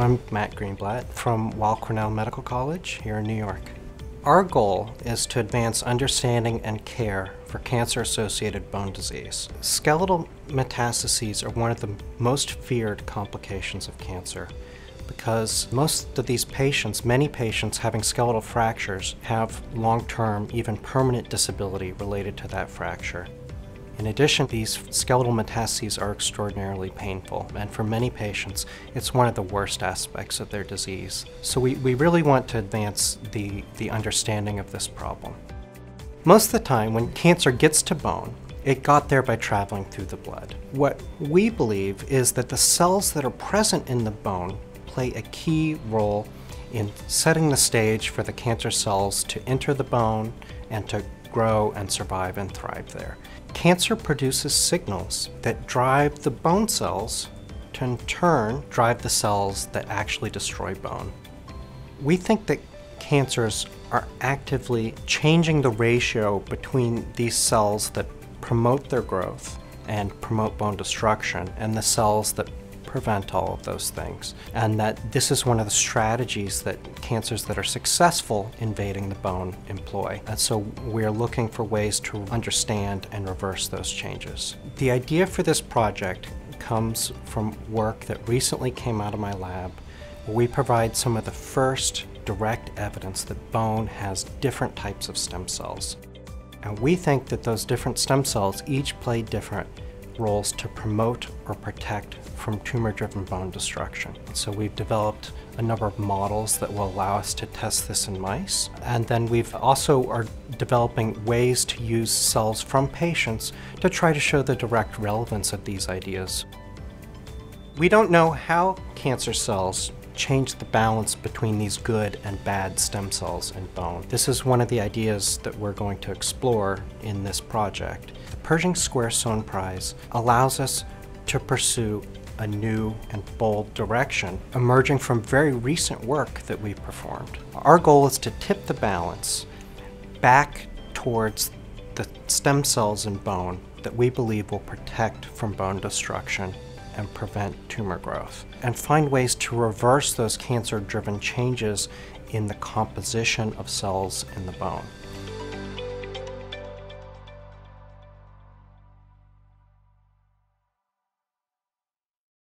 I'm Matt Greenblatt from Weill Cornell Medical College here in New York. Our goal is to advance understanding and care for cancer-associated bone disease. Skeletal metastases are one of the most feared complications of cancer because most of these patients, many patients having skeletal fractures, have long-term, even permanent disability related to that fracture. In addition, these skeletal metastases are extraordinarily painful, and for many patients, it's one of the worst aspects of their disease. So we, we really want to advance the, the understanding of this problem. Most of the time, when cancer gets to bone, it got there by traveling through the blood. What we believe is that the cells that are present in the bone play a key role in setting the stage for the cancer cells to enter the bone and to grow and survive and thrive there. Cancer produces signals that drive the bone cells to in turn drive the cells that actually destroy bone. We think that cancers are actively changing the ratio between these cells that promote their growth and promote bone destruction and the cells that prevent all of those things. And that this is one of the strategies that cancers that are successful invading the bone employ. And so we're looking for ways to understand and reverse those changes. The idea for this project comes from work that recently came out of my lab. We provide some of the first direct evidence that bone has different types of stem cells. And we think that those different stem cells each play different roles to promote or protect from tumor-driven bone destruction. So we've developed a number of models that will allow us to test this in mice. And then we've also are developing ways to use cells from patients to try to show the direct relevance of these ideas. We don't know how cancer cells change the balance between these good and bad stem cells in bone. This is one of the ideas that we're going to explore in this project. The Pershing Square Sohn Prize allows us to pursue a new and bold direction emerging from very recent work that we've performed. Our goal is to tip the balance back towards the stem cells in bone that we believe will protect from bone destruction and prevent tumor growth, and find ways to reverse those cancer-driven changes in the composition of cells in the bone.